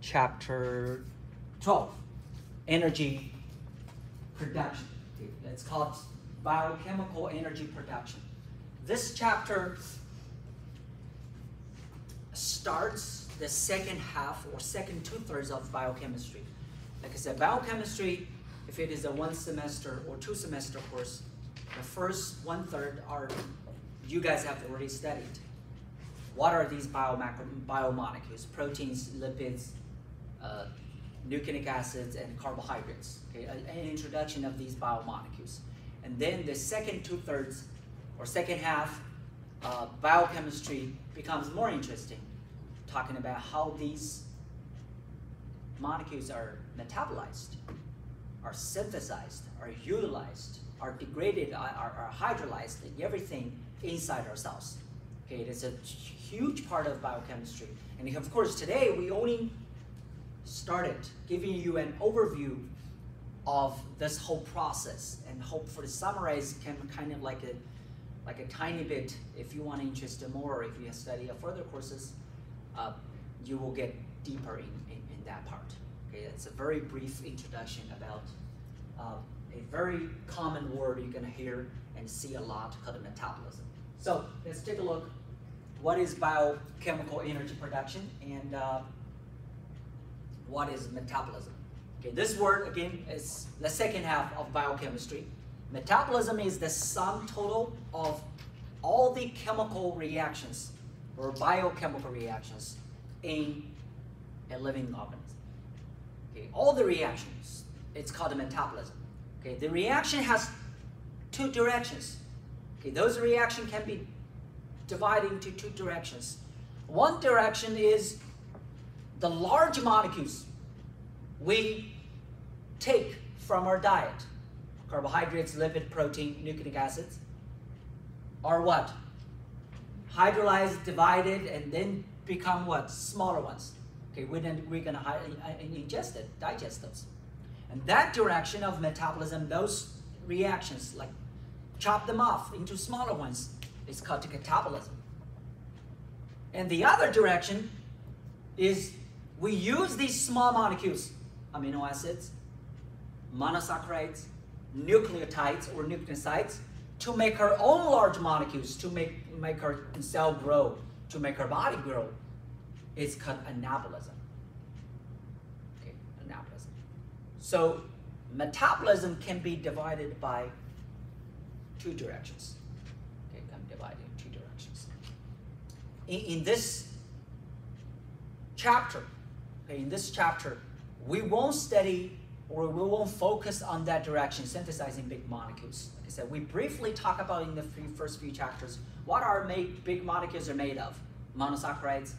chapter 12, energy production. It's called biochemical energy production. This chapter starts the second half or second two-thirds of biochemistry. Like I said, biochemistry, if it is a one semester or two semester course, the first one-third are, you guys have already studied. What are these biomolecules? Proteins, lipids, uh, nucleic acids, and carbohydrates. Okay, an introduction of these biomolecules. And then the second two-thirds or second half, uh, biochemistry becomes more interesting, talking about how these molecules are metabolized, are synthesized, are utilized, are degraded, are, are hydrolyzed, and everything inside our cells. Okay, it is a huge part of biochemistry. And of course, today we only started giving you an overview of this whole process and hopefully summarize can kind of like a like a tiny bit if you want to interest more if you study further courses uh, you will get deeper in, in, in, that part. Okay it's a very brief introduction about uh, a very common word you're going to hear and see a lot called metabolism. So let's take a look. What is biochemical energy production? And uh, what is metabolism. Okay, this word again is the second half of biochemistry. Metabolism is the sum total of all the chemical reactions or biochemical reactions in a living organism. Okay, all the reactions, it's called a metabolism. Okay, the reaction has two directions. Okay, those reactions can be divided into two directions. One direction is the large molecules we take from our diet, carbohydrates, lipid, protein, nucleic acids, are what? Hydrolyzed, divided, and then become what? Smaller ones. Okay, we're, then, we're gonna uh, ingest it, digest those. And that direction of metabolism, those reactions, like chop them off into smaller ones, is called catabolism. And the other direction is we use these small molecules, amino acids, monosaccharides, nucleotides or nucleosides, to make our own large molecules, to make, make our cell grow, to make our body grow. It's called anabolism. Okay, anabolism. So metabolism can be divided by two directions. Okay, divided in two directions. In, in this chapter, in this chapter, we won't study or we won't focus on that direction, synthesizing big molecules. Like I said, we briefly talk about in the first few chapters what our made, big molecules are made of. Monosaccharides,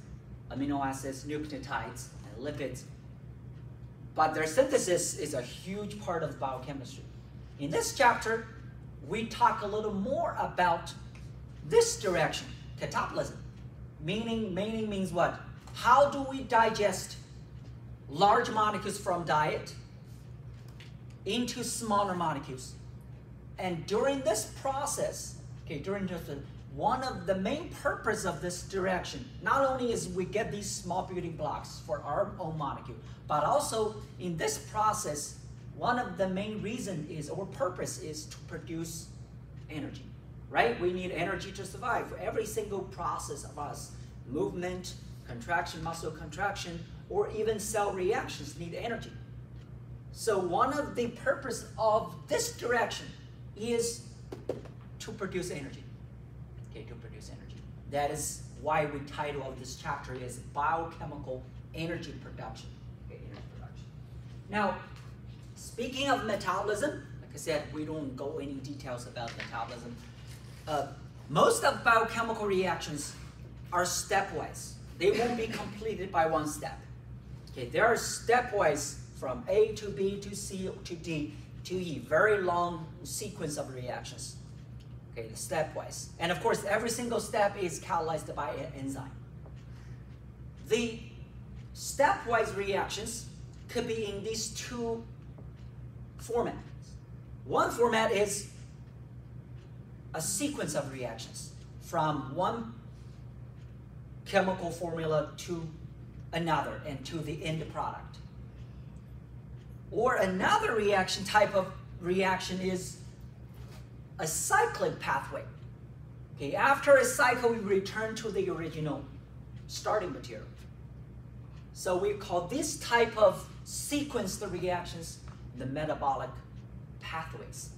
amino acids, nucleotides, and lipids. But their synthesis is a huge part of biochemistry. In this chapter, we talk a little more about this direction, catabolism. Meaning, meaning means what? How do we digest large molecules from diet into smaller molecules? And during this process, okay, during the, one of the main purpose of this direction, not only is we get these small building blocks for our own molecule, but also in this process, one of the main reason is, or purpose is to produce energy, right? We need energy to survive. For every single process of us, movement, contraction, muscle contraction, or even cell reactions need energy. So one of the purpose of this direction is to produce energy. Okay, to produce energy. That is why we title of this chapter is biochemical energy production. Okay, energy production. Now, speaking of metabolism, like I said, we don't go any details about metabolism. Uh, most of biochemical reactions are stepwise. They won't be completed by one step. Okay, there are stepwise from A to B to C to D to E, very long sequence of reactions. Okay, stepwise. And of course, every single step is catalyzed by an enzyme. The stepwise reactions could be in these two formats. One format is a sequence of reactions from one chemical formula to another and to the end product. Or another reaction type of reaction is a cyclic pathway. Okay, after a cycle, we return to the original starting material. So we call this type of sequence of reactions the metabolic pathways.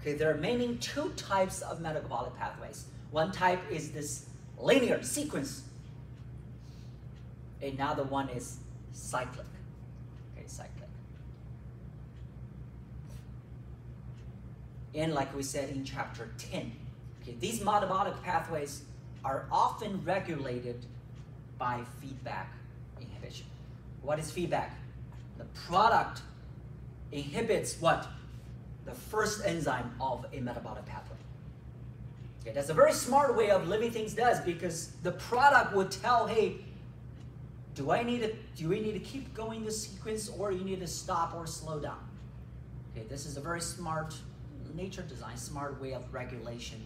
Okay, there are mainly two types of metabolic pathways. One type is this linear sequence. Another one is cyclic. Okay, cyclic. And like we said in chapter 10, okay, these metabolic pathways are often regulated by feedback inhibition. What is feedback? The product inhibits what? The first enzyme of a metabolic pathway. Okay, that's a very smart way of living things does because the product would tell, hey, do I need to do we need to keep going this sequence or you need to stop or slow down? Okay, this is a very smart nature design, smart way of regulation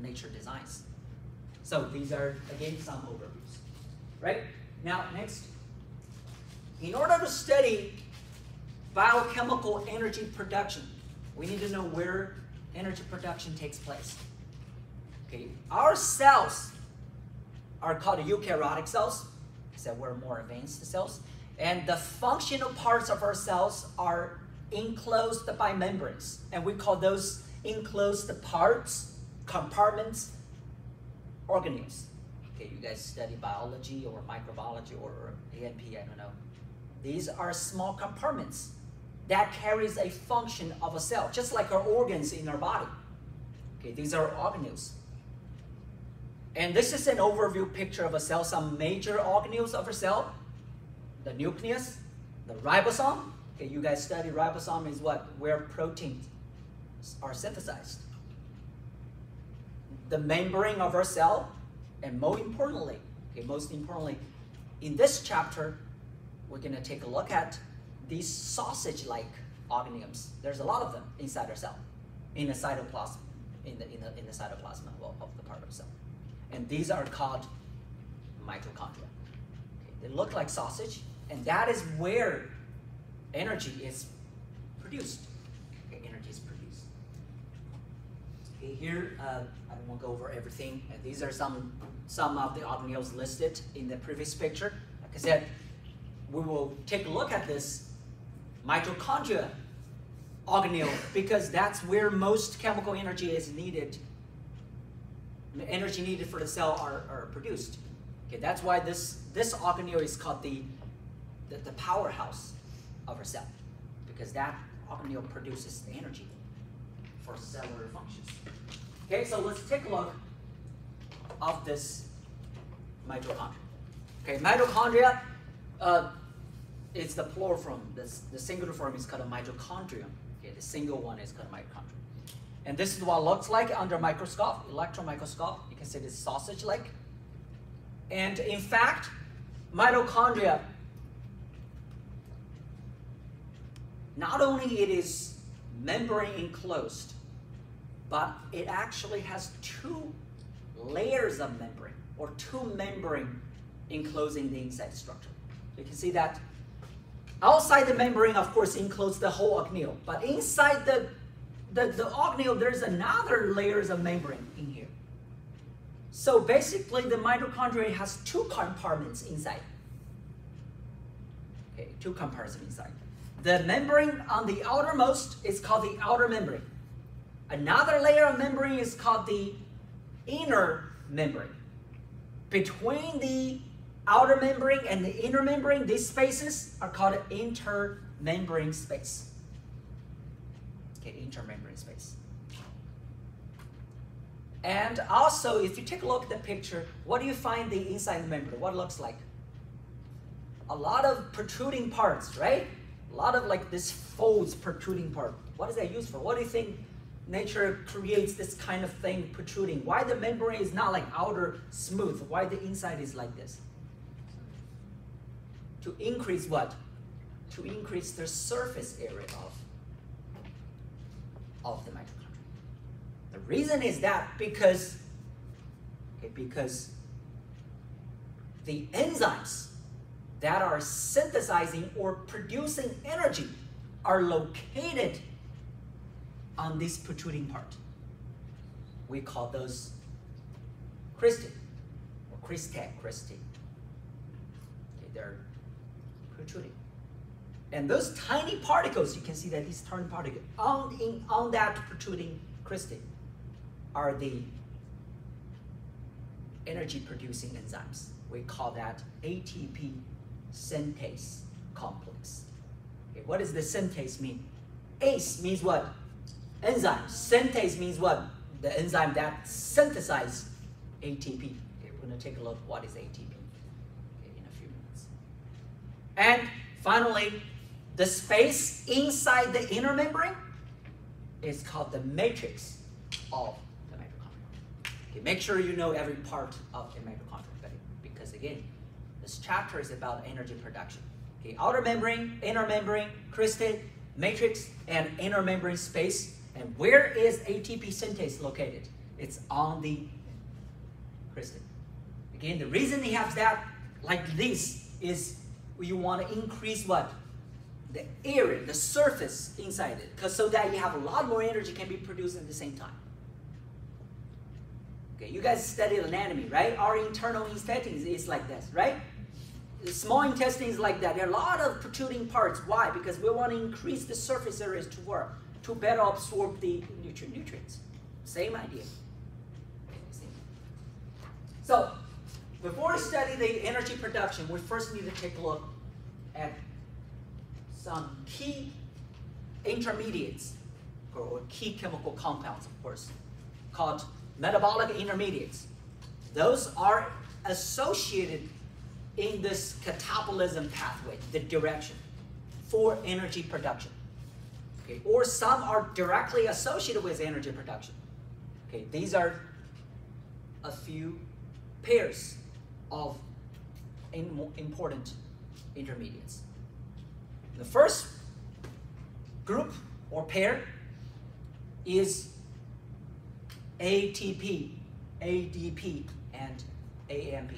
nature designs. So these are again some overviews. Right? Now next, in order to study biochemical energy production, we need to know where energy production takes place. Okay, our cells are called eukaryotic cells, so we're more advanced cells. And the functional parts of our cells are enclosed by membranes. And we call those enclosed parts, compartments, organelles. Okay, you guys study biology or microbiology or A&P, I don't know. These are small compartments that carries a function of a cell, just like our organs in our body. Okay, these are organelles. And this is an overview picture of a cell, some major organelles of a cell. The nucleus, the ribosome. Okay, you guys study ribosome is what? Where proteins are synthesized. The membrane of our cell, and more importantly, okay, most importantly, in this chapter, we're gonna take a look at these sausage-like organelles. There's a lot of them inside our cell, in the cytoplasm, in the, in the, in the cytoplasm of, of the part of the cell. And these are called mitochondria. Okay, they look like sausage, and that is where energy is produced. Okay, energy is produced. Okay, here, uh, I to go over everything. Uh, these are some, some of the organelles listed in the previous picture. Like I said, we will take a look at this mitochondria organelle because that's where most chemical energy is needed the energy needed for the cell are, are produced. Okay, that's why this, this organelle is called the, the, the powerhouse of a cell, because that organelle produces the energy for cellular functions. Okay, so let's take a look of this mitochondria. Okay, mitochondria, uh, it's the plural form. This, the singular form is called a mitochondrium. Okay, the single one is called a mitochondrium. And this is what looks like under microscope, electron microscope. You can see this sausage-like. And in fact, mitochondria, not only it is membrane enclosed, but it actually has two layers of membrane, or two membrane enclosing the inside structure. You can see that outside the membrane, of course, encloses the whole organelle, but inside the the, the organelle, there's another layers of membrane in here. So basically, the mitochondria has two compartments inside. Okay, two compartments inside. The membrane on the outermost is called the outer membrane. Another layer of membrane is called the inner membrane. Between the outer membrane and the inner membrane, these spaces are called intermembrane space okay, intermembrane space. And also, if you take a look at the picture, what do you find the inside the membrane? What looks like? A lot of protruding parts, right? A lot of like this folds protruding part. What is that used for? What do you think nature creates this kind of thing protruding? Why the membrane is not like outer smooth? Why the inside is like this? To increase what? To increase the surface area of of the mitochondria. The reason is that because, okay, because the enzymes that are synthesizing or producing energy are located on this protruding part. We call those cristae or cristae, cristae. Okay, they're protruding. And those tiny particles, you can see that these tiny particles on, in, on that protruding crystal are the energy producing enzymes. We call that ATP synthase complex. Okay, what does the synthase mean? ACE means what? Enzyme. Synthase means what? The enzyme that synthesizes ATP. Okay, we're going to take a look what is ATP okay, in a few minutes. And finally, the space inside the inner membrane is called the matrix of the mitochondria. Okay, make sure you know every part of the mitochondria because again, this chapter is about energy production. Okay, outer membrane, inner membrane, crystal, matrix, and inner membrane space. And where is ATP synthase located? It's on the crystal. Again, the reason he has that like this is you want to increase what? The area, the surface inside it, because so that you have a lot more energy can be produced at the same time. Okay, you guys studied anatomy, right? Our internal intestines is like this, right? The small intestine is like that. There are a lot of protruding parts. Why? Because we want to increase the surface areas to work, to better absorb the nutri nutrients. Same idea. So, before we study the energy production, we first need to take a look at some key intermediates, or key chemical compounds, of course, called metabolic intermediates. Those are associated in this catabolism pathway, the direction for energy production. Okay, or some are directly associated with energy production. Okay, these are a few pairs of important intermediates. The first group or pair is ATP, ADP, and AMP.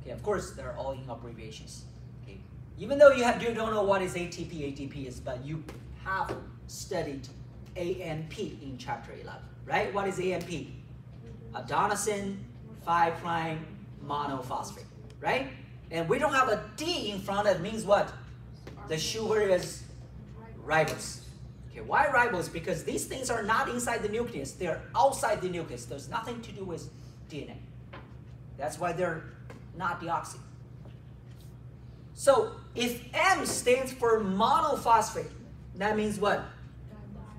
Okay, of course, they're all in abbreviations. Okay, even though you have you don't know what is ATP, ADP is, but you have studied AMP in chapter 11, right? What is AMP? Adenosine 5 prime monophosphate, right? And we don't have a D in front. of It means what? The sugar is ribose. Okay, why ribose? Because these things are not inside the nucleus. They're outside the nucleus. There's nothing to do with DNA. That's why they're not deoxy. So if M stands for monophosphate, that means what?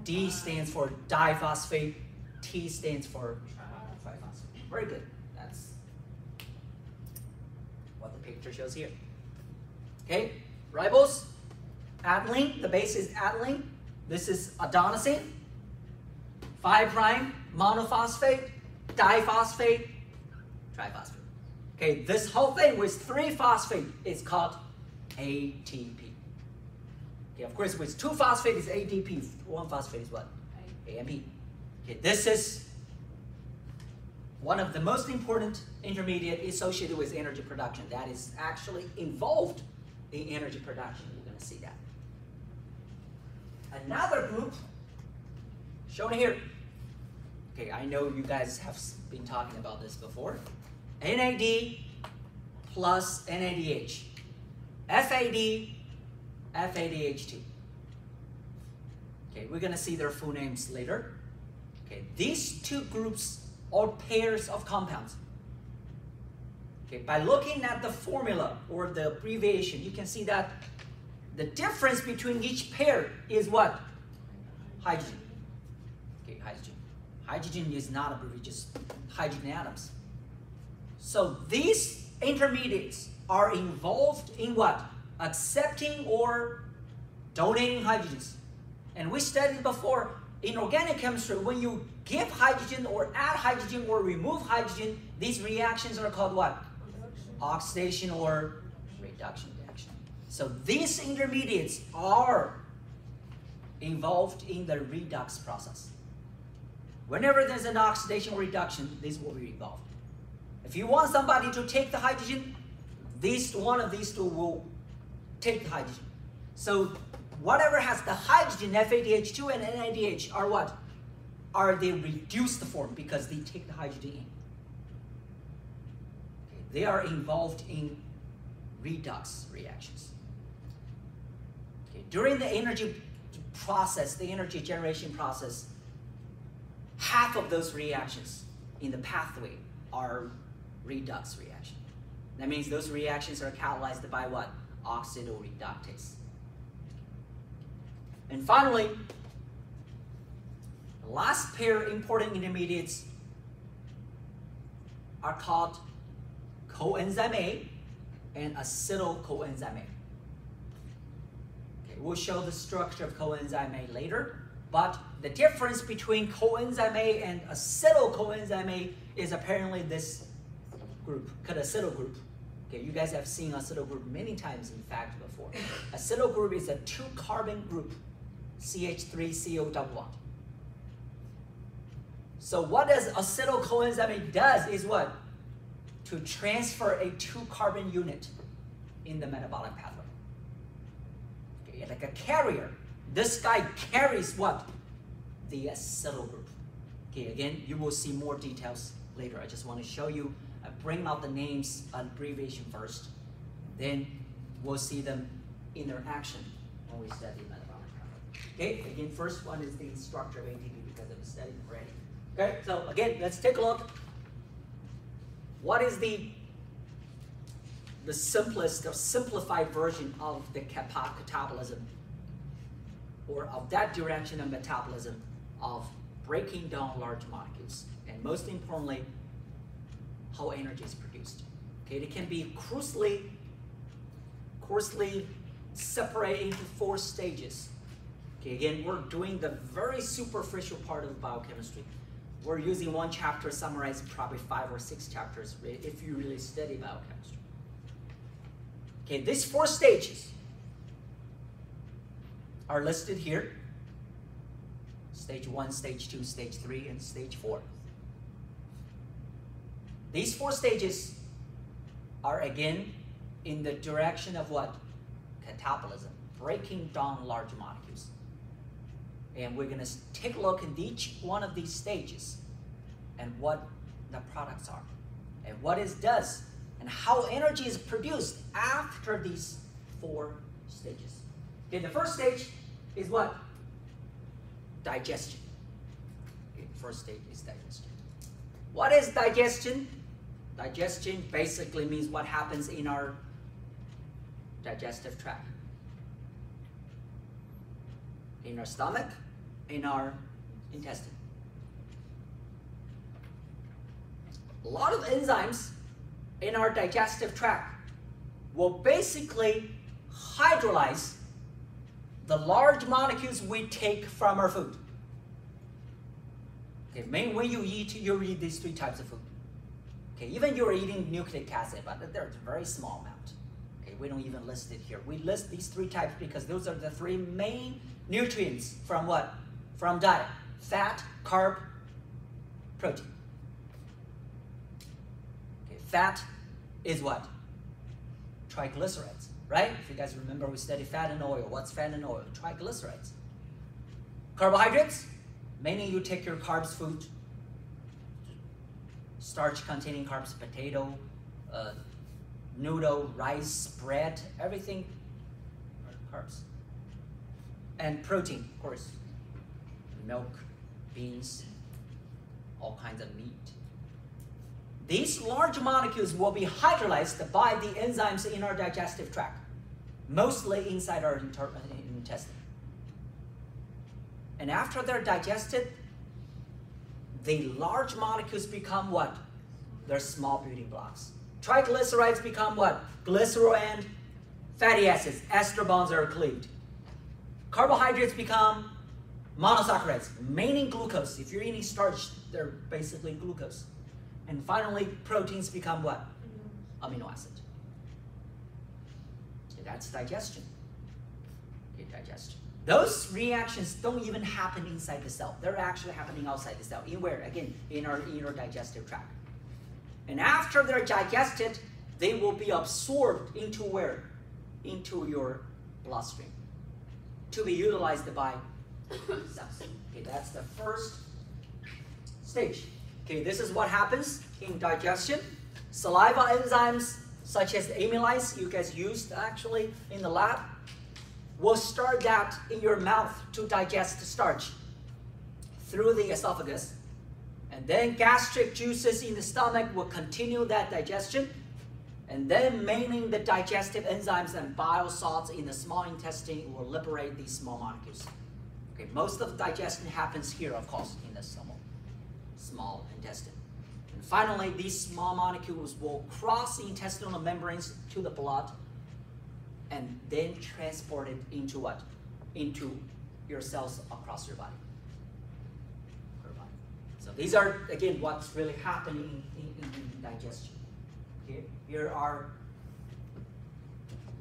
D stands for diphosphate. T stands for triphosphate. Very good. That's what the picture shows here. Okay, ribose, adenine, the base is adenine. This is adenosine, 5 prime monophosphate, diphosphate, triphosphate. Okay, this whole thing with three phosphate is called ATP. Okay, of course, with two phosphate is ADP. One phosphate is what? AMP. Okay, this is one of the most important intermediate associated with energy production that is actually involved in energy production. You're going to see that. Another group shown here. Okay, I know you guys have been talking about this before. NAD plus NADH. FAD, FADH2. Okay, we're gonna see their full names later. Okay, these two groups are pairs of compounds. Okay, by looking at the formula or the abbreviation, you can see that the difference between each pair is what? Hydrogen. Okay, hydrogen. Hydrogen is not abbreviated, just hydrogen atoms. So these intermediates are involved in what? Accepting or donating hydrogens. And we studied before, in organic chemistry, when you give hydrogen or add hydrogen or remove hydrogen, these reactions are called what? Oxidation or reduction. So these intermediates are involved in the redox process. Whenever there's an oxidation reduction, this will be involved. If you want somebody to take the hydrogen, these one of these two will take the hydrogen. So whatever has the hydrogen, FADH2 and NADH are what? Are they reduced form because they take the hydrogen in. They are involved in redox reactions. Okay, during the energy process, the energy generation process, half of those reactions in the pathway are redox reactions. That means those reactions are catalyzed by what? Oxidoreductase. And finally, the last pair important intermediates are called coenzyme A and acetyl coenzyme A. We'll show the structure of coenzyme A later, but the difference between coenzyme A and acetyl coenzyme A is apparently this group, called acetyl group. Okay, you guys have seen acetyl group many times, in fact, before. acetyl group is a two-carbon group, CH3CO double. So what does acetyl coenzyme A does is what? To transfer a two-carbon unit in the metabolic pathway. Like a carrier. This guy carries what? The uh, acetyl group. Okay, again, you will see more details later. I just want to show you I bring out the names abbreviation first, then we'll see them in their action when we study metabolic. Okay, again, first one is the structure of ATP because I've studied already. Okay, so again, let's take a look. What is the the simplest or simplified version of the catabolism or of that direction of metabolism of breaking down large molecules and most importantly how energy is produced. Okay, it can be coarsely, coarsely separated into four stages. Okay, again, we're doing the very superficial part of biochemistry. We're using one chapter summarizing probably five or six chapters if you really study biochemistry. Okay, these four stages are listed here. Stage one, stage two, stage three, and stage four. These four stages are again in the direction of what? Catabolism, breaking down large molecules. And we're going to take a look at each one of these stages and what the products are and what it does how energy is produced after these four stages. Okay, the first stage is what? Digestion. Okay, first stage is digestion. What is digestion? Digestion basically means what happens in our digestive tract. In our stomach, in our intestine. A lot of enzymes in our digestive tract will basically hydrolyze the large molecules we take from our food. Okay, main when you eat, you eat these three types of food. Okay, even you're eating nucleic acid, but there's a very small amount. Okay, we don't even list it here. We list these three types because those are the three main nutrients from what? From diet. Fat, carb, protein. Fat is what? Triglycerides, right? If you guys remember, we studied fat and oil. What's fat and oil? Triglycerides. Carbohydrates, mainly you take your carbs food starch containing carbs, potato, uh, noodle, rice, bread, everything carbs. And protein, of course, milk, beans, all kinds of meat. These large molecules will be hydrolyzed by the enzymes in our digestive tract, mostly inside our intestine. And after they're digested, the large molecules become what? They're small building blocks. Triglycerides become what? Glycerol and fatty acids. Ester bonds are cleaved. Carbohydrates become monosaccharides, mainly glucose. If you're eating starch, they're basically glucose. And finally, proteins become what? Amino acid. Okay, that's digestion. Okay, digestion. Those reactions don't even happen inside the cell. They're actually happening outside the cell. In where? Again, in our, in our digestive tract. And after they're digested, they will be absorbed into where? Into your bloodstream to be utilized by cells. Okay, that's the first stage. Okay, this is what happens in digestion. Saliva enzymes such as amylase you guys used actually in the lab will start that in your mouth to digest starch through the esophagus. And then gastric juices in the stomach will continue that digestion. And then mainly the digestive enzymes and bile salts in the small intestine will liberate these small molecules. Okay, most of the digestion happens here, of course, in the small, small intestine. And finally, these small molecules will cross the intestinal membranes to the blood and then transported into what? Into your cells across your body. So these are, again, what's really happening in, in, in digestion. Okay? here are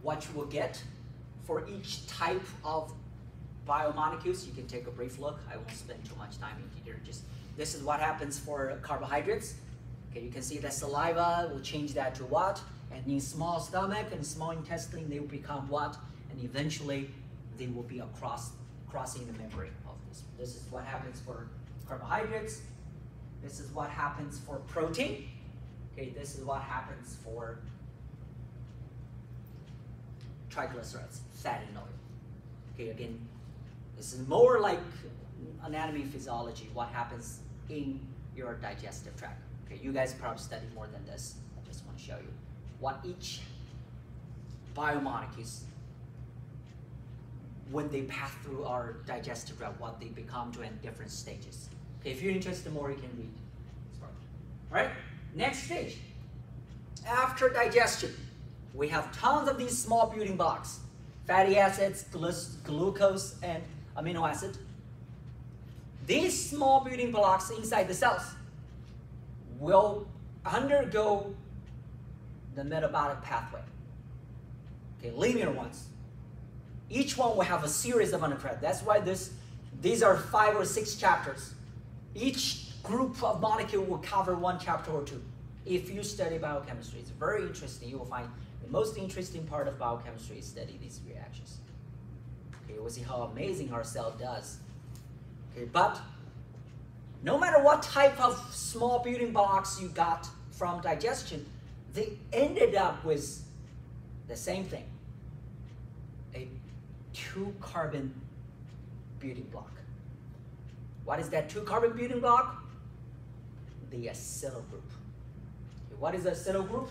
what you will get for each type of biomolecules. You can take a brief look. I won't spend too much time in here. Just this is what happens for carbohydrates. Okay, you can see that saliva will change that to what? And in small stomach and small intestine, they will become what? And eventually, they will be across crossing the membrane of this. This is what happens for carbohydrates. This is what happens for protein. Okay, this is what happens for triglycerides, fat and oil. Okay, again, this is more like anatomy physiology, what happens in your digestive tract. Okay, you guys probably study more than this. I just want to show you what each biomolecules, when they pass through our digestive tract, what they become to in different stages. Okay, if you're interested more, you can read. All right, next stage. After digestion, we have tons of these small building blocks, fatty acids, glu glucose, and amino acid. These small building blocks inside the cells will undergo the metabolic pathway. Okay, linear ones. Each one will have a series of undergrad. That's why this, these are five or six chapters. Each group of molecule will cover one chapter or two. If you study biochemistry, it's very interesting. You will find the most interesting part of biochemistry is study these reactions. Okay, we'll see how amazing our cell does. Okay, but no matter what type of small building blocks you got from digestion, they ended up with the same thing a two carbon building block. What is that two carbon building block? The acyl group. What is the acyl group?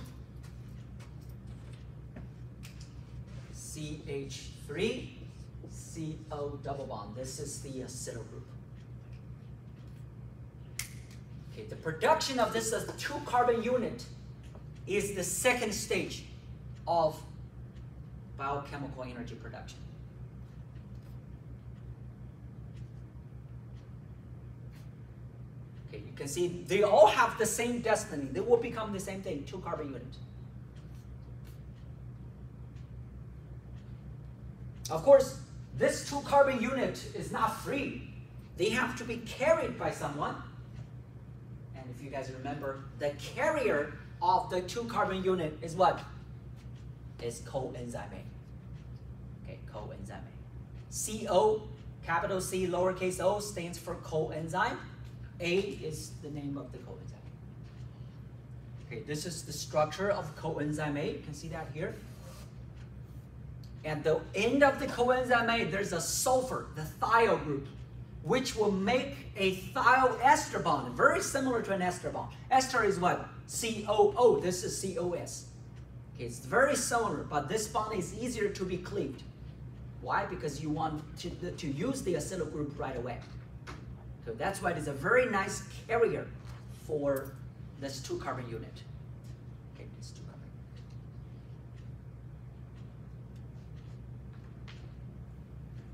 CH3 CO double bond. This is the uh, acetyl group. Okay, the production of this uh, two carbon unit is the second stage of biochemical energy production. Okay, you can see they all have the same destiny. They will become the same thing, two carbon unit. Of course, this two carbon unit is not free. They have to be carried by someone. And if you guys remember, the carrier of the two carbon unit is what? Is coenzyme A. Okay, coenzyme A. CO, capital C, lowercase o, stands for coenzyme. A is the name of the coenzyme. Okay, this is the structure of coenzyme A. You can see that here. At the end of the coenzyme A, there's a sulfur, the thiol group which will make a thioester bond, very similar to an ester bond. Ester is what? COO, this is COS. Okay, it's very similar, but this bond is easier to be cleaved. Why? Because you want to, to use the acyl group right away. So that's why it is a very nice carrier for this two carbon unit. Okay, this two carbon.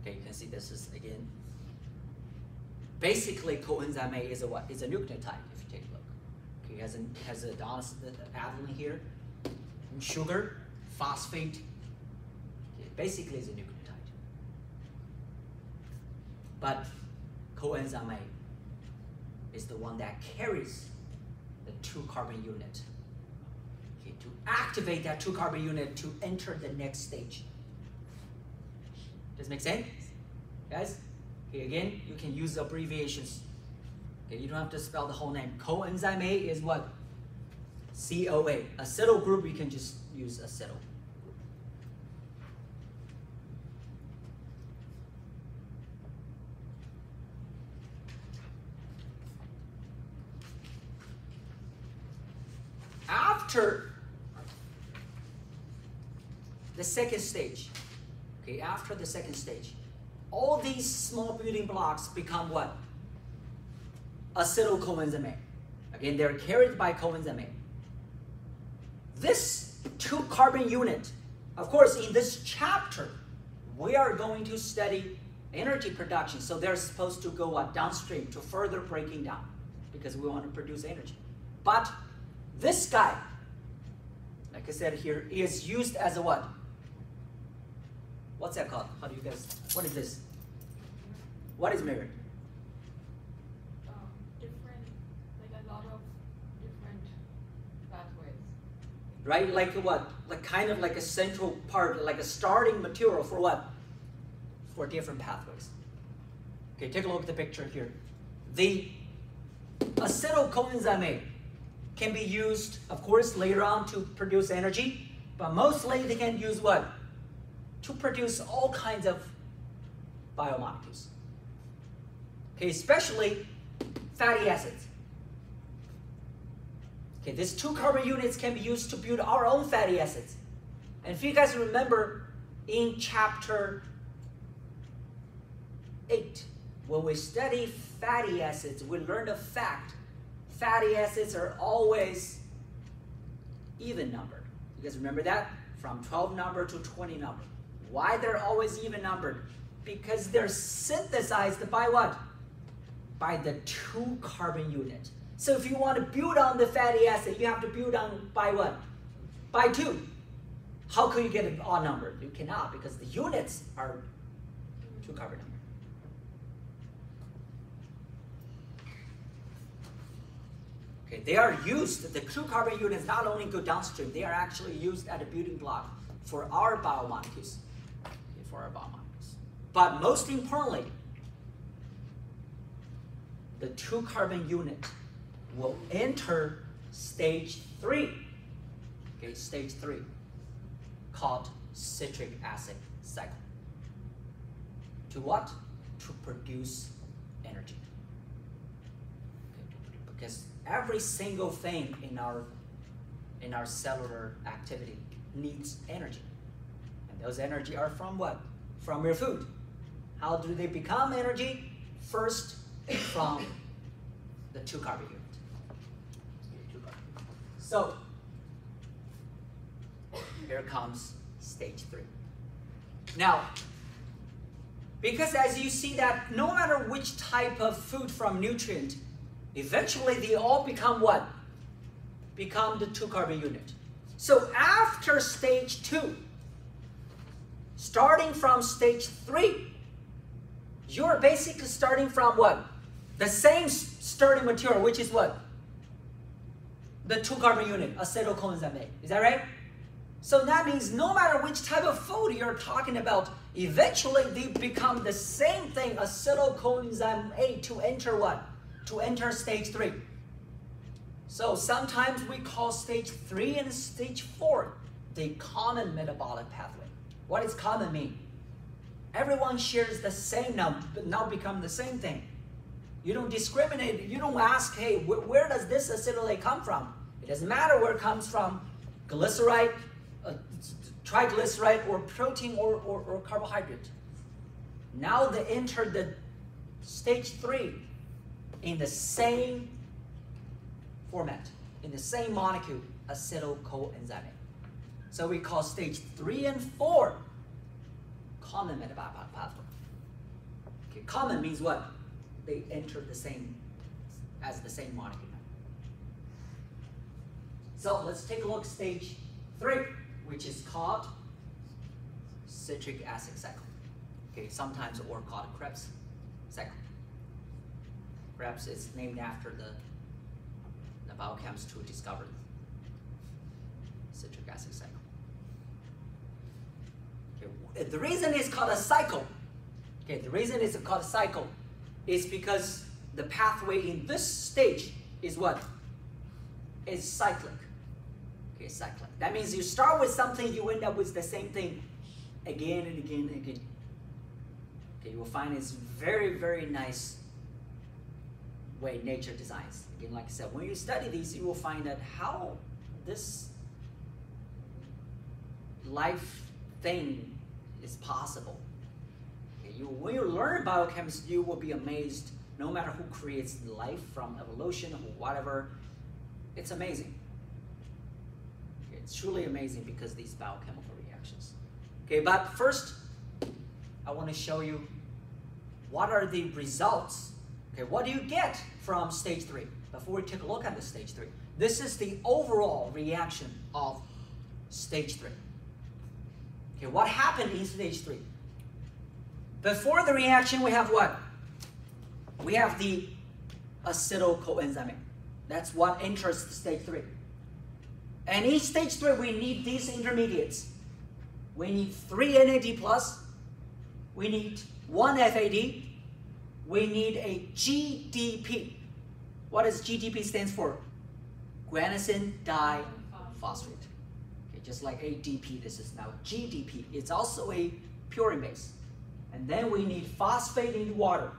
Okay, you can see this is again Basically, coenzyme A is a what? Is a nucleotide, if you take a look. Okay, it has, a, has a uh, adenine here, sugar, phosphate. Okay, basically, is a nucleotide. But coenzyme A is the one that carries the two carbon unit okay, to activate that two carbon unit to enter the next stage. Does make sense? Guys? Okay, again, you can use abbreviations. Okay, you don't have to spell the whole name. Coenzyme A is what? COA. Acetyl group, you can just use acetyl. After the second stage, okay, after the second stage, all these small building blocks become what? Acetyl coenzyme A. Again, they're carried by coenzyme A. This two carbon unit, of course, in this chapter, we are going to study energy production. So they're supposed to go uh, downstream to further breaking down because we want to produce energy. But this guy, like I said here, is used as a what? What's that called? How do you guys, what is this? What is mirror? um, different, like a lot of different pathways. Right? Like what? Like kind of like a central part, like a starting material for what? For different pathways. Okay, take a look at the picture here. The acetyl coenzyme can be used, of course, later on to produce energy, but mostly they can use what? To produce all kinds of biomolecules. Okay, especially fatty acids. Okay, these two carbon units can be used to build our own fatty acids. And if you guys remember in chapter 8, when we study fatty acids, we learned a fact. Fatty acids are always even numbered. You guys remember that? From 12 number to 20 number. Why they're always even numbered? Because they're synthesized by what? By the two carbon unit. So if you want to build on the fatty acid, you have to build on by what? By two. How can you get an odd number? You cannot because the units are two carbon number. Okay, they are used, the two carbon units not only go downstream, they are actually used as a building block for our biomolecules. For. But most importantly, the two carbon unit will enter stage three. Okay, stage three, called citric acid cycle. To what? To produce energy. Okay, because every single thing in our in our cellular activity needs energy. Those energy are from what? From your food. How do they become energy? First, from the two unit. So here comes stage three. Now, because as you see that no matter which type of food from nutrient, eventually they all become what? Become the two carbon unit. So after stage two, starting from stage three, you're basically starting from what? The same starting material, which is what? The two carbon unit, acetylcoenzyme A. Is that right? So that means no matter which type of food you're talking about, eventually they become the same thing, acetylcoenzyme A to enter what? To enter stage three. So sometimes we call stage three and stage four the common metabolic pathway. What does common mean? Everyone shares the same now, but now become the same thing. You don't discriminate. You don't ask, hey, wh where does this acetylate come from? It doesn't matter where it comes from. Glyceride, uh, triglyceride, or protein or, or, or carbohydrate. Now they enter the stage three in the same format, in the same molecule, acetylcoenzyme. So we call stage three and four common metabolic pathway. Okay, common means what? They enter the same as the same molecule. So let's take a look stage three, which is called citric acid cycle. Okay, sometimes or called Krebs cycle. Krebs is named after the the biochemist who discovered citric acid cycle. Okay, the reason it's called a cycle, okay, the reason it's called a cycle is because the pathway in this stage is what? Is cyclic. Okay, cyclic. That means you start with something, you end up with the same thing again and again and again. Okay, you will find it's very, very nice way nature designs. Again, like I said, when you study these, you will find that how this life thing is possible. You, when you learn biochemistry, you will be amazed no matter who creates life from evolution or whatever, it's amazing. It's truly amazing because these biochemical reactions. Okay, but first, I want to show you what are the results. Okay, what do you get from stage three? Before we take a look at the stage three. This is the overall reaction of stage three. Okay, what happened in stage three? Before the reaction, we have what? We have the acetyl coenzyme. That's what enters stage three. And in stage three, we need these intermediates. We need three NAD plus. We need one FAD. We need a GDP. What does GDP stands for? Guanosine diphosphate. Just like ADP, this is now GDP. It's also a purine base. And then we need phosphate in water.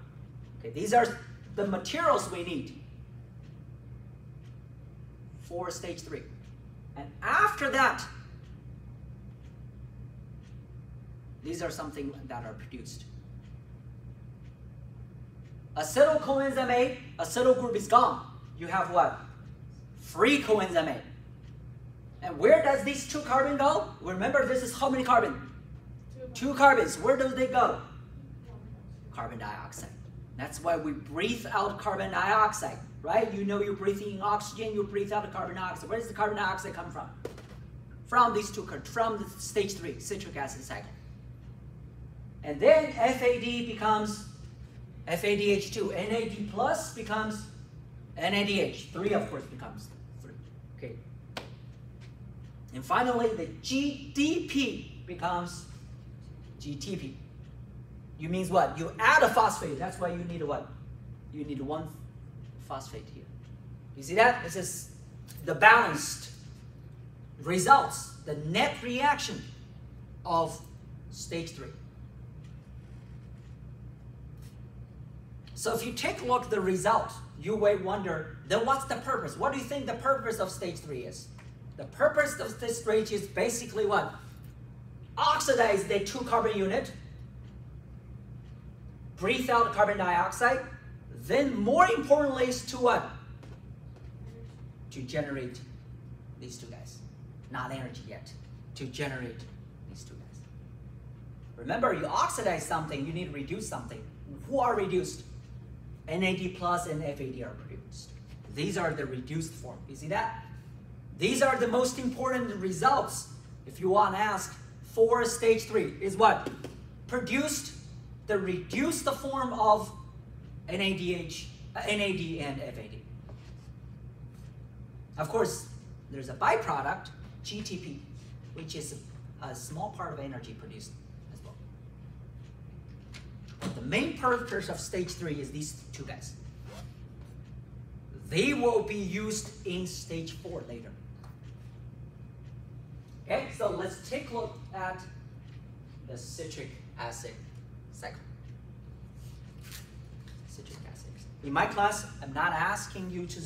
Okay, these are the materials we need for stage three. And after that, these are something that are produced. Acetyl coenzyme A, acetyl group is gone. You have what? Free coenzyme A. And where does these two carbon go? Remember, this is how many carbon? Two, carbons. Where do they go? Carbon dioxide. That's why we breathe out carbon dioxide, right? You know you're breathing oxygen, you breathe out the carbon dioxide. Where does the carbon dioxide come from? From these two, from the stage three, citric acid cycle. And then FAD becomes FADH2. NAD plus becomes NADH. Three, of course, becomes. And finally, the GDP becomes GTP. You means what? You add a phosphate. That's why you need what? You need one phosphate here. You see that? This is the balanced results, the net reaction of stage three. So if you take a look at the result, you may wonder, then what's the purpose? What do you think the purpose of stage three is? The purpose of this stage is basically what? Oxidize the two carbon unit breathe out carbon dioxide. Then more importantly is to what? To generate these two guys. Not energy yet. To generate these two guys. Remember, you oxidize something, you need to reduce something. Who are reduced? NAD plus and FAD are produced. These are the reduced form. You see that? These are the most important results, if you want to ask, for stage three, is what? Produced the reduced form of NADH, NAD and FAD. Of course, there's a byproduct, GTP, which is a, small part of energy produced as well. The main purpose of stage three is these two guys. They will be used in stage four later. Okay, so let's take a look at the citric acid cycle. Citric acids. In my class, I'm not asking you to,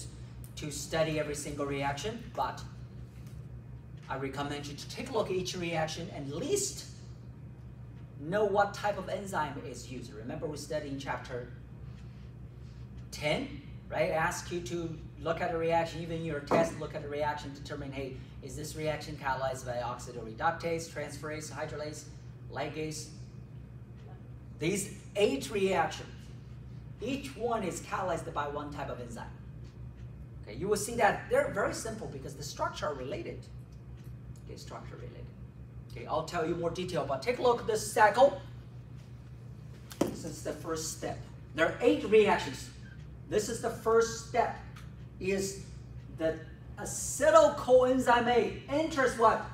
to study every single reaction, but I recommend you to take a look at each reaction and at least know what type of enzyme is used. Remember we studied in chapter 10, right? Ask you to look at a reaction, even your test, look at a reaction, determine, hey, is this reaction catalyzed by oxidoreductase, transferase, hydrolase, ligase, these eight reactions, each one is catalyzed by one type of enzyme. Okay, you will see that they're very simple because the structure are related. Okay, structure related. Okay, I'll tell you more detail, but take a look at this cycle. This is the first step. There are eight reactions. This is the first step, is the acetyl coenzyme A enters what?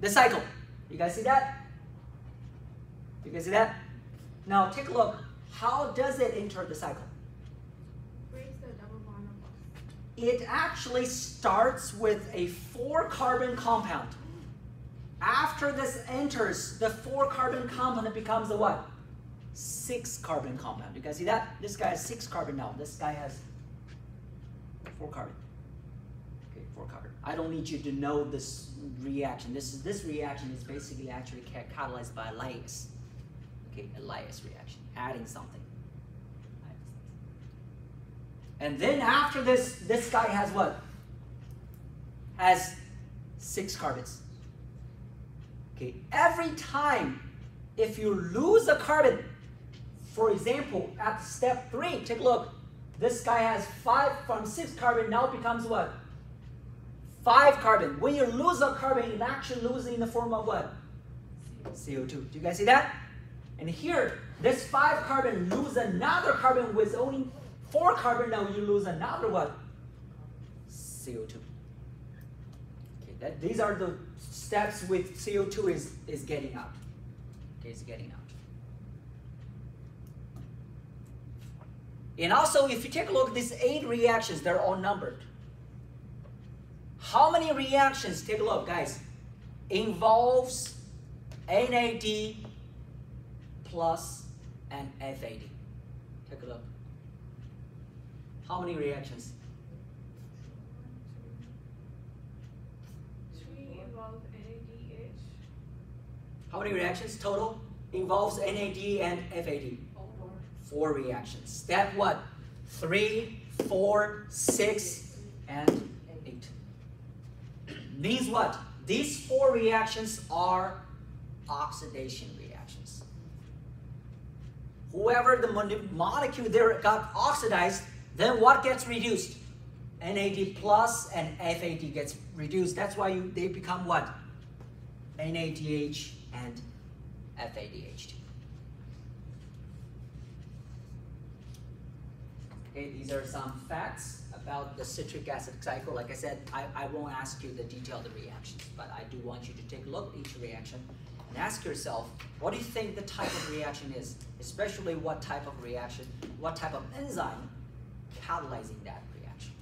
The cycle. You guys see that? You guys see that? Now take a look. How does it enter the cycle? Breaks the double bond of oxygen. It actually starts with a four carbon compound. After this enters, the four carbon compound becomes a what? Six carbon compound. You guys see that? This guy has six carbon now. This guy has four carbon. I don't need you to know this reaction. This this reaction is basically actually catalyzed by lyase. Okay, a lyase reaction, adding something. And then after this, this guy has what? Has six carbons. Okay, every time if you lose a carbon, for example, at step three, take a look. This guy has five from six carbon now it becomes what? Five carbon. When you lose a carbon, it actually loses in the form of what? CO2. Do you guys see that? And here, this five carbon lose another carbon with only four carbon. Now you lose another what? CO2. Okay, that these are the steps with CO2 is is getting out. Okay, it's getting out. And also, if you take a look at these eight reactions, they're all numbered. How many reactions, take a look, guys, involves NAD plus and FAD? Take a look. How many reactions? Three involve NADH. How many reactions total involves NAD and FAD? Four reactions. Step what? Three, four, six, and. Means what? These four reactions are oxidation reactions. Whoever the molecule there got oxidized, then what gets reduced? NAD plus and FAD gets reduced. That's why you, they become what? NADH and FADH2. Okay, these are some facts about the citric acid cycle. Like I said, I, I won't ask you the detailed reactions, but I do want you to take a look at each reaction and ask yourself, what do you think the type of reaction is? Especially what type of reaction, what type of enzyme catalyzing that reaction.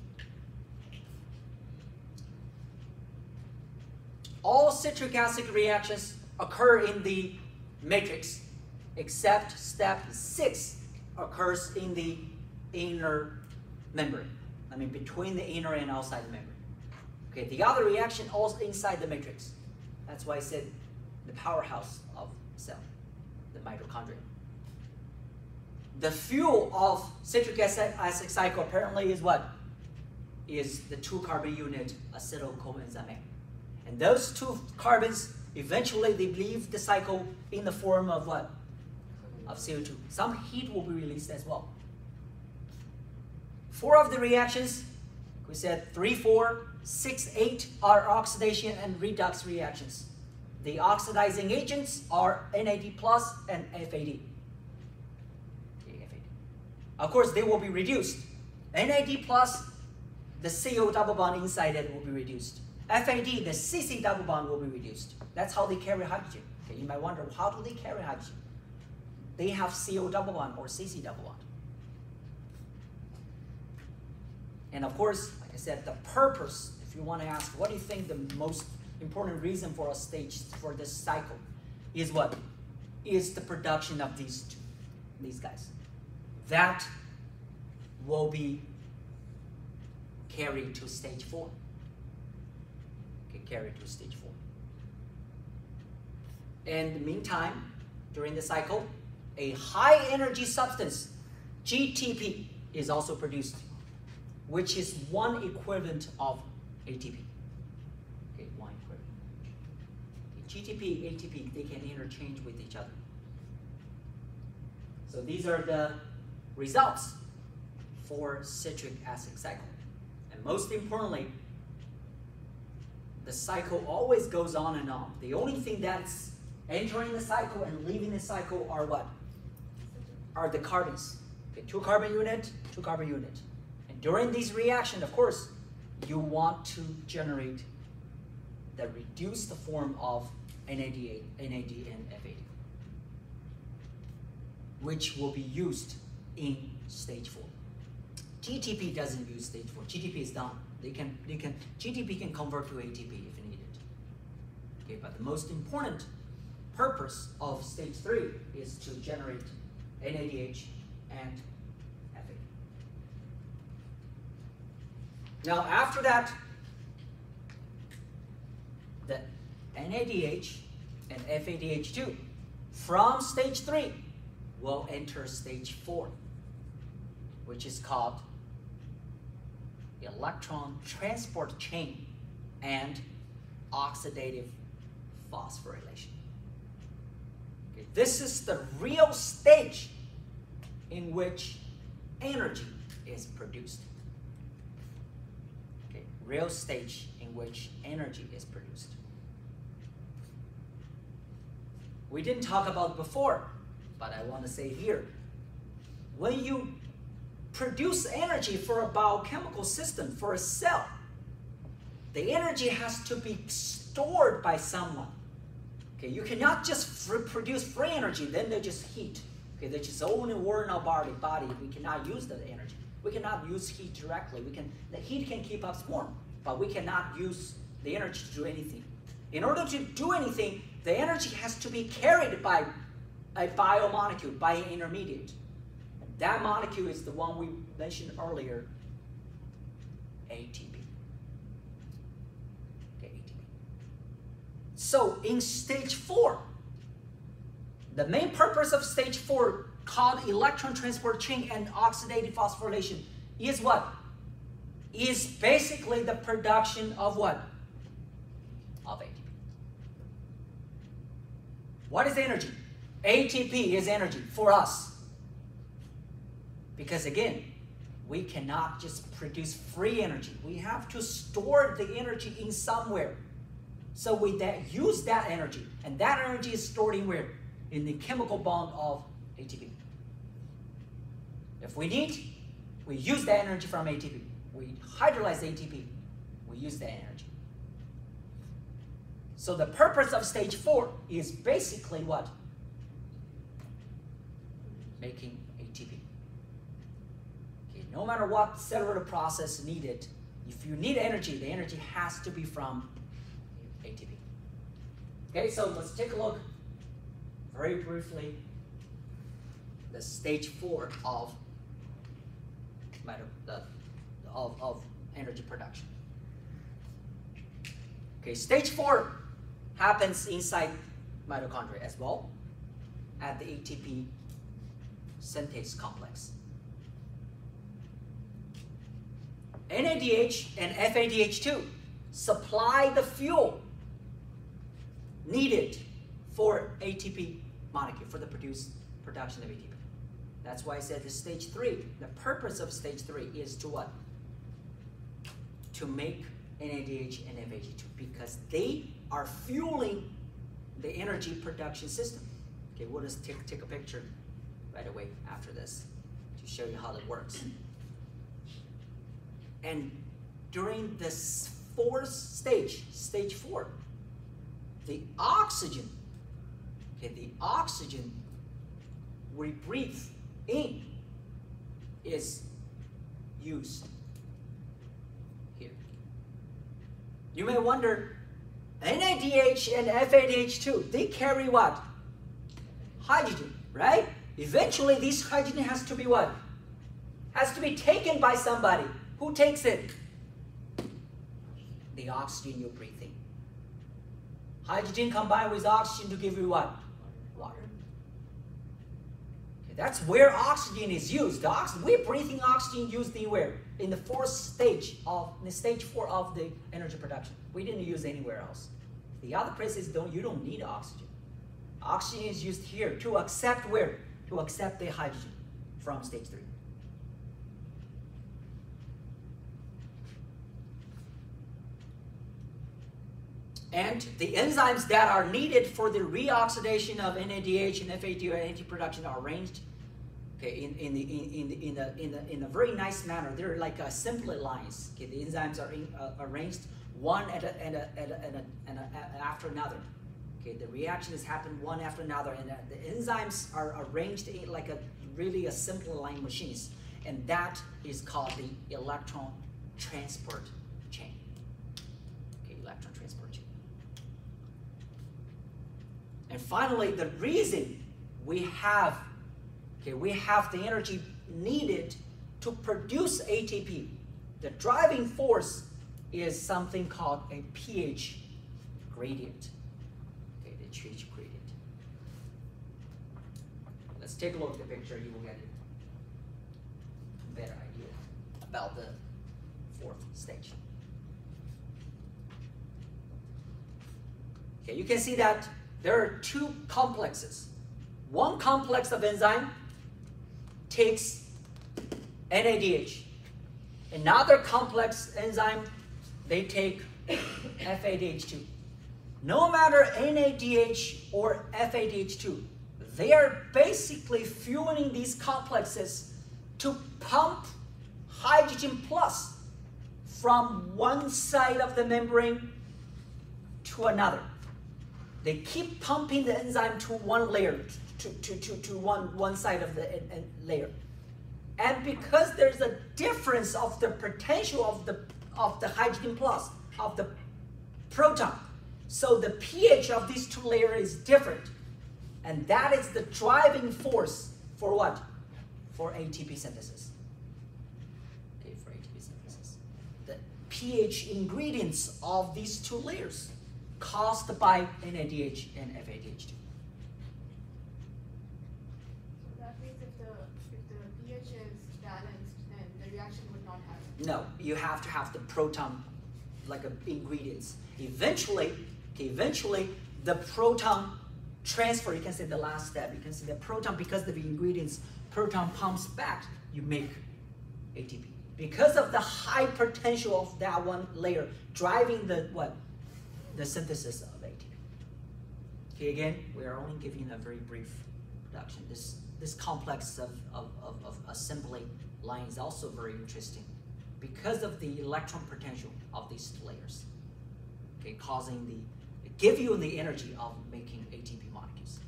All citric acid reactions occur in the matrix, except step six occurs in the inner membrane. I mean, between the inner and outside the membrane. Okay, the other reaction also inside the matrix. That's why I said the powerhouse of cell, the mitochondria. The fuel of citric acid, acid cycle apparently is what? Is the two carbon unit acetyl coenzyme A. And those two carbons eventually they leave the cycle in the form of what? Of CO2. Some heat will be released as well. Four of the reactions, we said three, four, six, eight are oxidation and redox reactions. The oxidizing agents are NAD plus and FAD. Of course, they will be reduced. NAD plus, the CO double bond inside it will be reduced. FAD, the CC double bond will be reduced. That's how they carry hydrogen. Okay, you might wonder, how do they carry hydrogen? They have CO double bond or CC double bond. And of course, like I said, the purpose, if you want to ask, what do you think the most important reason for a stage for this cycle is what? Is the production of these two, these guys. That will be carried to stage four. Okay, carried to stage four. The meantime, during the cycle, a high energy substance, GTP, is also produced which is one equivalent of ATP. Okay, one equivalent. Okay, GTP, ATP, they can interchange with each other. So these are the results for citric acid cycle. And most importantly, the cycle always goes on and on. The only thing that's entering the cycle and leaving the cycle are what? Are the carbons. Okay, two carbon unit, two carbon unit. During these reaction, of course, you want to generate the reduced form of NADH, NAD and FAD, which will be used in stage four. GTP doesn't use stage four. GTP is done. They can, they can, GTP can convert to ATP if needed. Okay, but the most important purpose of stage three is to generate NADH and FAD. Now after that, the NADH and FADH2 from stage three will enter stage four, which is called electron transport chain and oxidative phosphorylation. Okay, this is the real stage in which energy is produced. Real stage in which energy is produced. We didn't talk about before, but I want to say here. When you produce energy for a biochemical system, for a cell, the energy has to be stored by someone. Okay, you cannot just produce free energy, then they just heat. Okay, they just only warm our body, body. We cannot use the energy. We cannot use heat directly. We can the heat can keep us warm, but we cannot use the energy to do anything. In order to do anything, the energy has to be carried by a biomolecule, by an intermediate. That molecule is the one we mentioned earlier, ATP. Okay, ATP. So in stage four, the main purpose of stage four, called electron transport chain and oxidative phosphorylation, is what? Is basically the production of what? Of ATP. What is energy? ATP is energy for us. Because again, we cannot just produce free energy. We have to store the energy in somewhere. So we that use that energy, and that energy is stored in where? In the chemical bond of ATP. If we need, we use the energy from ATP. We hydrolyze ATP. We use the energy. So the purpose of stage four is basically what? Making ATP. Okay, no matter what cellular process needed, if you need energy, the energy has to be from ATP. Okay, so let's take a look very briefly the stage four of the, of, of energy production. Okay, stage four happens inside mitochondria as well at the ATP synthase complex. NADH and FADH2 supply the fuel needed for ATP molecule, for the produce, production of ATP. That's why I said the stage three, the purpose of stage three is to what? To make NADH and FADH2 because they are fueling the energy production system. Okay, we'll just take, take a picture right away after this to show you how it works. And during this fourth stage, stage four, the oxygen, okay, the oxygen we breathe in is used here. You may wonder, NADH and FADH2, they carry what? Hydrogen, right? Eventually, this hydrogen has to be what? Has to be taken by somebody. Who takes it? The oxygen you're breathing. Hydrogen combined with oxygen to give you what? Water. Okay, that's where oxygen is used. Oxygen, we're breathing oxygen used in where? In the fourth stage of, the stage four of the energy production. We didn't use anywhere else. The other places don't, you don't need oxygen. Oxygen is used here to accept where? To accept the hydrogen from stage three. And the enzymes that are needed for the reoxidation of NADH and FAD or NAD production are arranged Okay, in, in, the, in, in, the, in, the, in, a very nice manner, they're like uh, simpler lines. Okay, the enzymes are in, uh, arranged one at a, at a, at a, at a, at a, after another. Okay, the reaction has happened one after another, and uh, the enzymes are arranged in like a really a simple line machines, and that is called the electron transport chain. Okay, electron transport chain. And finally, the reason we have, okay, we have the energy needed to produce ATP, the driving force is something called a pH gradient. Okay, the pH gradient. Let's take a look at the picture, you will get a better idea about the fourth stage. Okay, you can see that there are two complexes. One complex of enzyme takes NADH. Another complex enzyme, they take FADH2. No matter NADH or FADH2, they are basically fueling these complexes to pump hydrogen plus from one side of the membrane to another. They keep pumping the enzyme to one layer, to, to, to, to one, one side of the layer. And because there's a difference of the potential of the, of the hydrogen plus, of the proton, so the pH of these two layers is different. And that is the driving force for what? For ATP synthesis. Okay, for ATP synthesis. The pH gradients of these two layers caused by NADH and FADH2. So that means if the, if the pH is balanced, then the reaction would not happen. No, you have to have the proton, like a, gradients. Eventually, okay, eventually the proton transfer, you can say the last step, you can say the proton, because of the gradients, proton pumps back, you make ATP. Because of the high potential of that one layer, driving the what? the synthesis of ATP. Okay, again, we are only giving a very brief production. This, this complex of, of, of, of assembly line is also very interesting because of the electron potential of these layers, okay, causing the, give you the energy of making ATP molecules.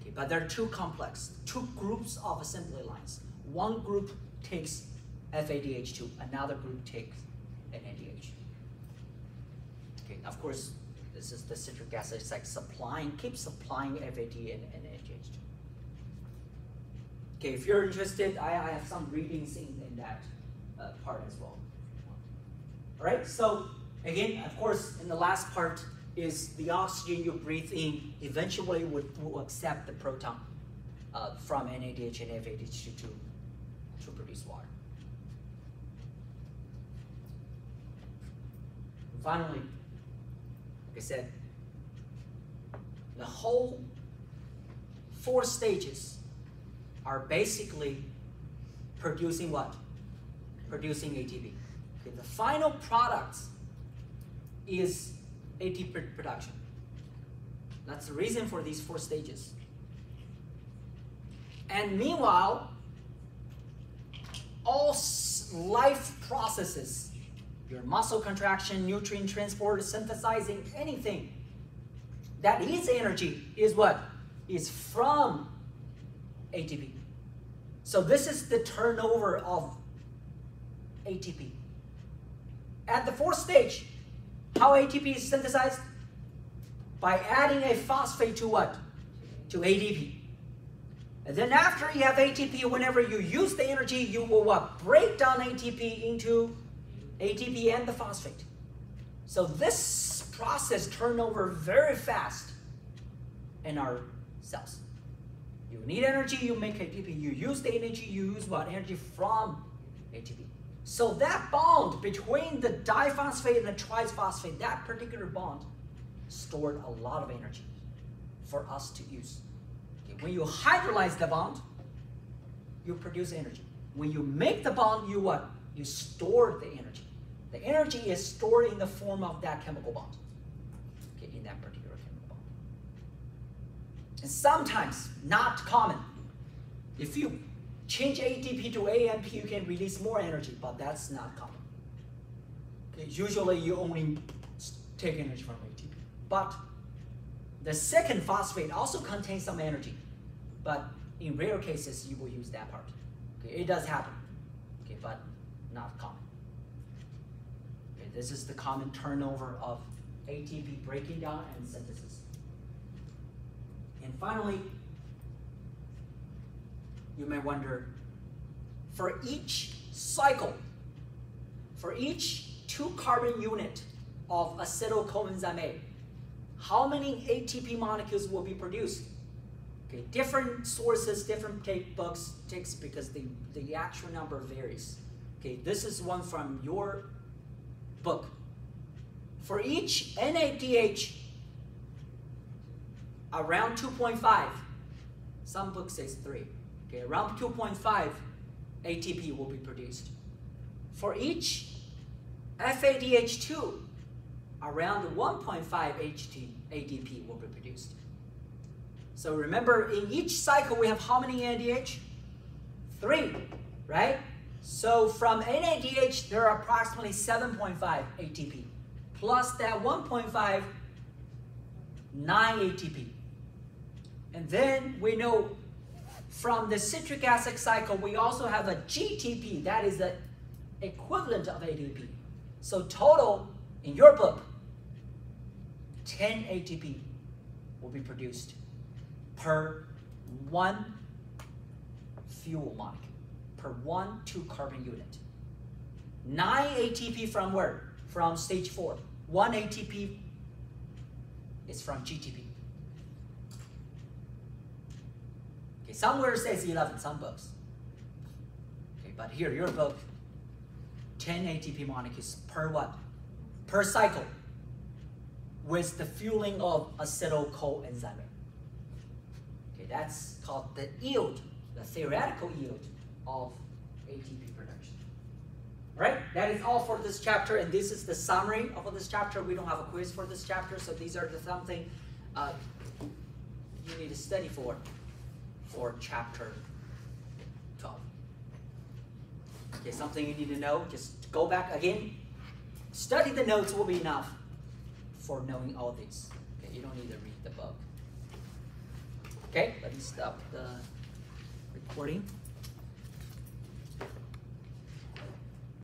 Okay, but there are two complex, two groups of assembly lines. One group takes FADH2, another group takes NADH. Okay, of course, this is the citric acid. It's like supplying, keep supplying FAD and, and NADH2. Okay, if you're interested, I, I have some readings in, in that uh, part as well. All right, so again, of course, in the last part is the oxygen you breathe in eventually would, will accept the proton uh, from NADH and FADH2 to, to produce water. Finally, like I said, the whole four stages are basically producing what? Producing ATP. Okay, the final product is ATP production. That's the reason for these four stages. And meanwhile, all life processes your muscle contraction, nutrient transport, synthesizing, anything that is energy is what? Is from ATP. So this is the turnover of ATP. At the fourth stage, how ATP is synthesized? By adding a phosphate to what? To ADP. And then after you have ATP, whenever you use the energy, you will what? Break down ATP into ATP and the phosphate. So this process turn over very fast in our cells. You need energy, you make ATP. You use the energy, you use what? Energy from ATP. So that bond between the diphosphate and the triphosphate, that particular bond, stored a lot of energy for us to use. Okay, when you hydrolyze the bond, you produce energy. When you make the bond, you what? You store the energy. The energy is stored in the form of that chemical bond, okay, in that particular chemical bond. And sometimes, not common, If you change ATP to AMP, you can release more energy, but that's not common. Okay, usually you only take energy from ATP. But the second phosphate also contains some energy, but in rare cases you will use that part. Okay, it does happen, okay, but not common. Okay, this is the common turnover of ATP breaking down and synthesis. And finally, you may wonder, for each cycle, for each two carbon unit of acetyl coenzyme A, how many ATP molecules will be produced? Okay, different sources, different take books, takes because the, the actual number varies. Okay, this is one from your book. For each NADH around 2.5, some books says 3. Okay, around 2.5 ATP will be produced. For each FADH2, around 1.5 ATP will be produced. So remember, in each cycle, we have how many NADH? Three, right? So from NADH, there are approximately 7.5 ATP, plus that 1.5, 9 ATP. And then we know from the citric acid cycle, we also have a GTP, that is the equivalent of ATP. So total, in your book, 10 ATP will be produced per one fuel molecule, per one two carbon unit. 9 ATP from where? From stage 4. 1 ATP is from GTP. Okay, somewhere says 11, some books. Okay, but here, your book, 10 ATP molecules per what? Per cycle with the fueling of acetyl coenzyme. Okay, that's called the yield, the theoretical yield of ATP production. Right? That is all for this chapter, and this is the summary of this chapter. We don't have a quiz for this chapter, so these are the something uh, you need to study for for chapter 12. Okay, something you need to know, just go back again. Study the notes will be enough for knowing all this. Okay, you don't need to read the book. Okay, let me stop the recording.